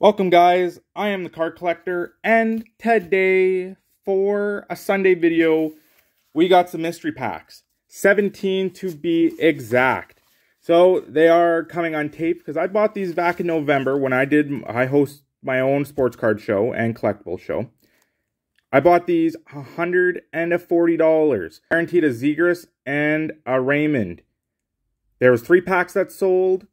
Welcome guys, I am the Card Collector, and today for a Sunday video, we got some mystery packs. 17 to be exact. So they are coming on tape because I bought these back in November when I did, I host my own sports card show and collectible show. I bought these $140. Guaranteed a Zegras and a Raymond. There was three packs that sold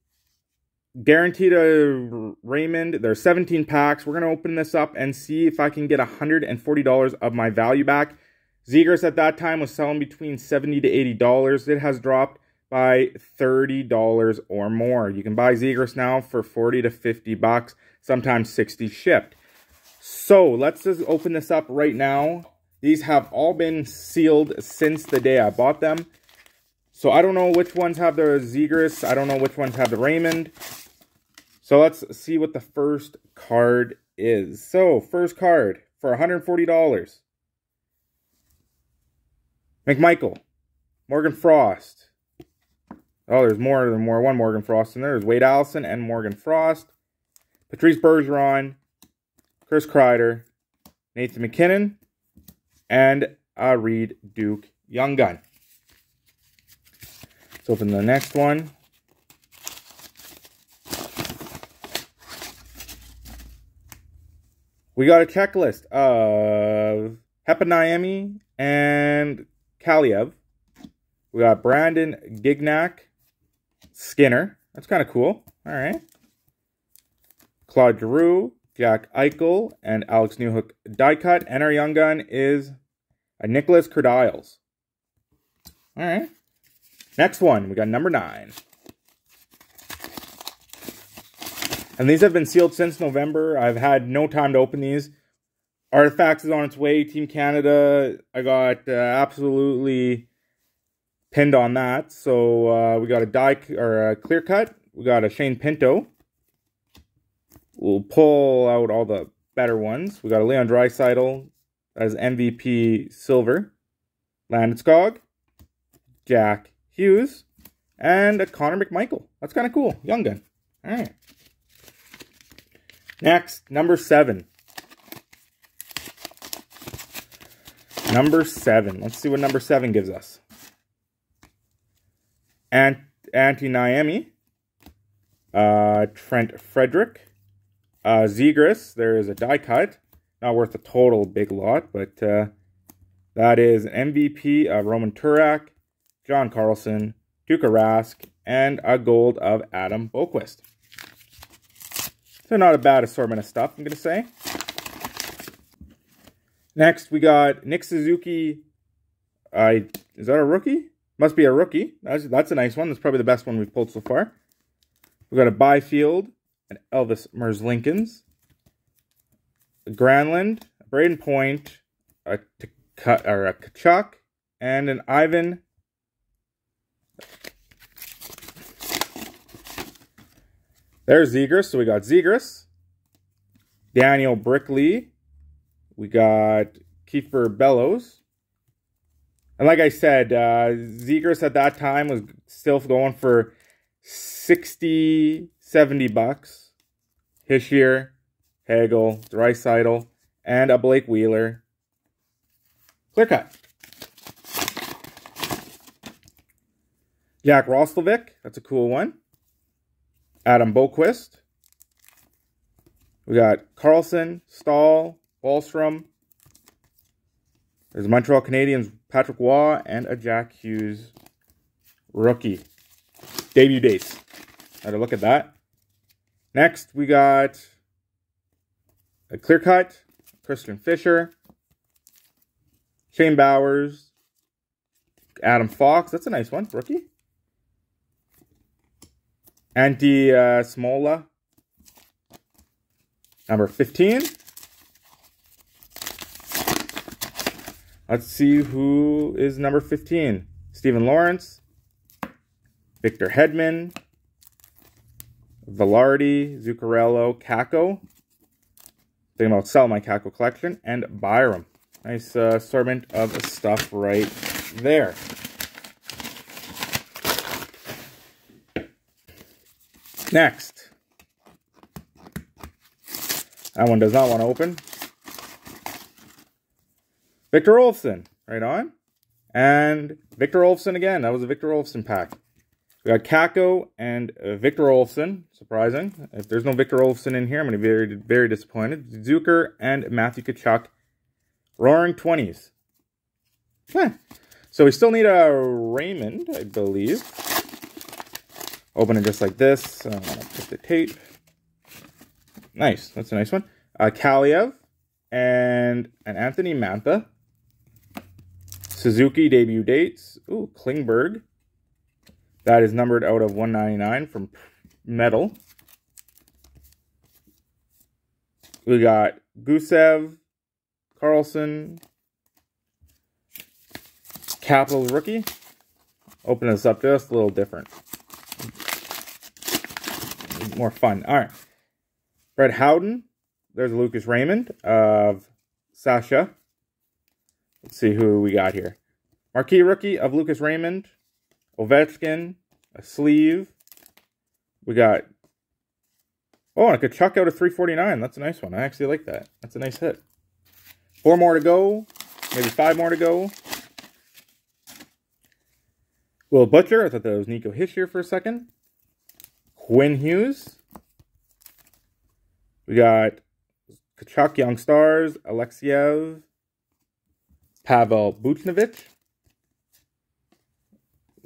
guaranteed a Raymond. There's 17 packs. We're going to open this up and see if I can get $140 of my value back. Zegras at that time was selling between 70 to $80. It has dropped by $30 or more. You can buy Zegras now for 40 to 50 bucks, sometimes 60 shipped. So let's just open this up right now. These have all been sealed since the day I bought them. So I don't know which ones have the Zegras. I don't know which ones have the Raymond. So let's see what the first card is. So, first card for $140. McMichael. Morgan Frost. Oh, there's more than more. One Morgan Frost in there. There's Wade Allison and Morgan Frost. Patrice Bergeron. Chris Kreider. Nathan MacKinnon. And a Reid Duke Young Gun. Let's open the next one. We got a checklist of Heponiemi and Kaliyev. We got Brandon Gignac, Skinner. That's kind of cool. All right. Claude Giroux, Jack Eichel, and Alex Newhook die cut. And our young gun is a Nicholas Kerdiles. All right. Next one, we got number nine. And these have been sealed since November. I've had no time to open these. Artifacts is on its way. Team Canada, I got uh, absolutely pinned on that. So uh, we got a die or a clear cut. We got a Shane Pinto. We'll pull out all the better ones. We got a Leon Draisaitl as MVP Silver. Landeskog. Jack Hughes. And a Connor McMichael. That's kind of cool. Young gun. All right. Next, number seven. Number seven. Let's see what number seven gives us. Ant Antti Niemi. Uh, Trent Frederic. Uh, Zegras. There is a die cut. Not worth a total big lot, but uh, that is MVP of Roman Turek, John Carlson, Tuukka Rask, and a gold of Adam Boqvist. So not a bad assortment of stuff, I'm going to say. Next, we got Nick Suzuki. I Is that a rookie? Must be a rookie. That's, that's a nice one. That's probably the best one we've pulled so far. We got a Byfield, an Elvis Merzlikins, a Granlund, a Brayden Point, a, or a Tkachuk, and an Ivan There's Zegras. So we got Zegras, Daniel Brickley. We got Kiefer Bellows. And like I said, uh, Zegras at that time was still going for 60, 70 bucks. Hischier, Hagel, Draisaitl, and a Blake Wheeler. Clear cut. Jack Roslovic, that's a cool one. Adam Boqvist. We got Carlson, Staal, Wahlstrom. There's Montreal Canadiens, Patrick Waugh, and a Jack Hughes rookie. Debut dates. Had a look at that. Next, we got a clear cut, Christian Fischer, Shane Bowers, Adam Fox. That's a nice one, rookie. Antti uh, Smola, number 15. Let's see who is number 15. Stephen Lawrence, Victor Hedman, Vilardi, Zuccarello, Kakko. Thinking about sell my Kakko collection. And Byram. Nice uh, assortment of stuff right there. That one does not want to open. Victor Olofsson, right on. And Victor Olofsson again. That was a Victor Olofsson pack. We got Kakko and uh, Victor Olofsson. Surprising. If there's no Victor Olofsson in here, I'm going to be very, very disappointed. Zucker and Matthew Tkachuk. Roaring 20s. Yeah. So we still need a Raymond, I believe. Open it just like this. To put the tape. Nice. That's a nice one. Uh, Kaliyev and an Anthony Mantha. Suzuki debut dates. Ooh, Klingberg. That is numbered out of 199 from Metal. We got Gusev, Carlson, Capitals rookie. Open this up just a little different. More fun. All right. Brett Howden. There's Lucas Raymond of Sasha. Let's see who we got here. Marquee rookie of Lucas Raymond. Ovechkin. A sleeve. We got... Oh, I could chuck out a 349. That's a nice one. I actually like that. That's a nice hit. Four more to go. Maybe five more to go. Will Butcher. I thought that was Nico Hischier for a second. Quinn Hughes. We got Tkachuk Young Stars, Alexeyev, Pavel Buchnevich,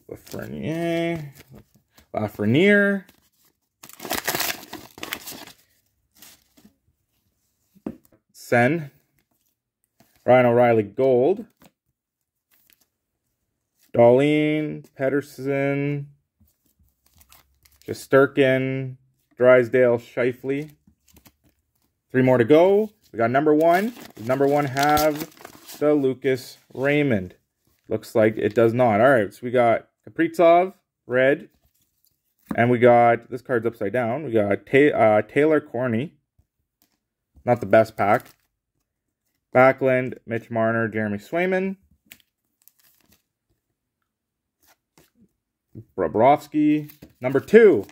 Lafreniere, Lafreniere, Sen, Ryan O'Reilly Gold, Darlene, Pedersen, Shesterkin, Drysdale, Scheifele. Three more to go. We got number one. Does number one have the Lucas Raymond? Looks like it does not. All right, so we got Kaprizov, red. And we got, this card's upside down. We got Ta uh, Taylor Corney. Not the best pack. Backlund, Mitch Marner, Jeremy Swayman. Bobrovsky. Number two.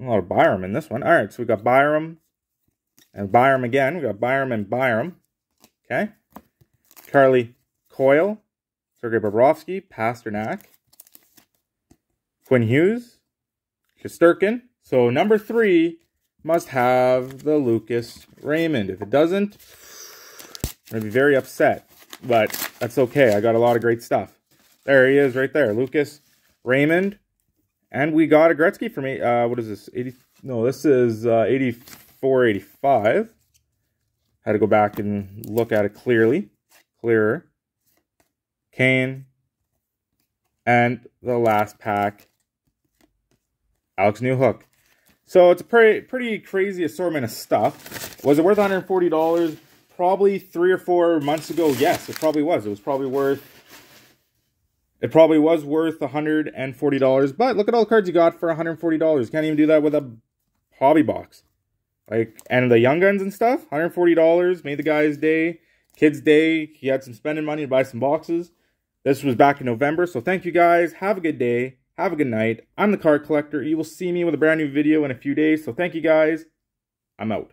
A lot of Byram in this one. All right, so we got Byram and Byram again. We got Byram and Byram. Okay. Charlie Coyle, Sergei Bobrovsky, Pastrnak, Quinn Hughes, Shesterkin. So number three must have the Lucas Raymond. If it doesn't, I'm going to be very upset. But that's okay. I got a lot of great stuff. There he is right there. Lucas Raymond. And we got a Gretzky for me. Uh, what is this? 80? No, this is uh, 84, 85. Had to go back and look at it clearly. Clearer. Kane. And the last pack, Alex Newhook. So it's a pretty, pretty crazy assortment of stuff. Was it worth $140? Probably three or four months ago, yes, it probably was. It was probably worth it probably was worth $140, but look at all the cards you got for $140. Can't even do that with a hobby box. Like, and the Young Guns and stuff, $140, made the guy's day, kid's day. He had some spending money to buy some boxes. This was back in November, so thank you guys. Have a good day. Have a good night. I'm the card collector. You will see me with a brand new video in a few days, so thank you guys. I'm out.